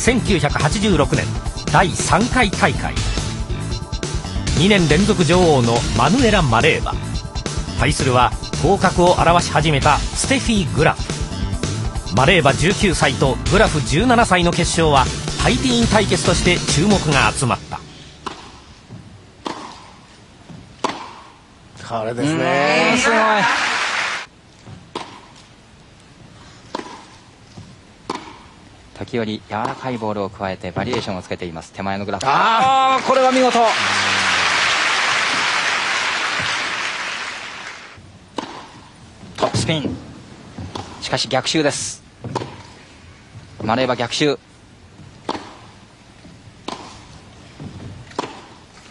1986年第3回大会。2年連続女王のマヌエラ・マレーバ。対するは頭角を現し始めたステフィー・グラフ。マレーバ19歳とグラフ17歳の決勝はハイティーン対決として注目が集まった。これですね。すごい時折柔らかいボールを加えてバリエーションをつけています。手前のグラフ。ああこれは見事。トップスピン。しかし逆襲です。マレーバ逆襲。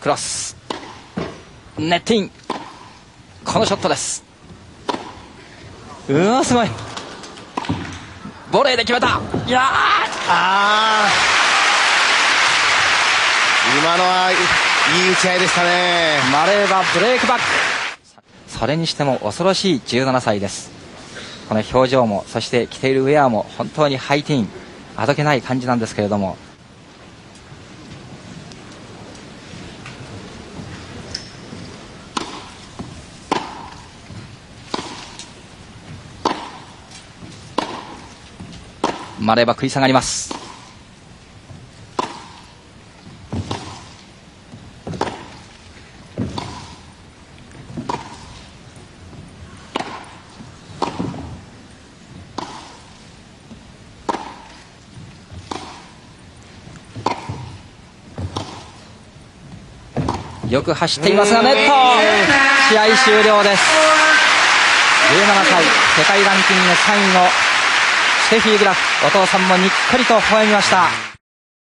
クロス。ネッティン。このショットです。うわすごいボレーで決めた。いやあ今のはいい打ち合いでしたね。マレーバブレイクバック。それにしても恐ろしい17歳です。この表情もそして着ているウェアも本当にハイティーン。あどけない感じなんですけれどもマレーバ食い下がります。よく走っていますがネット。試合終了です。17歳世界ランキング3位のステフィー・グラフお父さんもにっこりと微笑みました。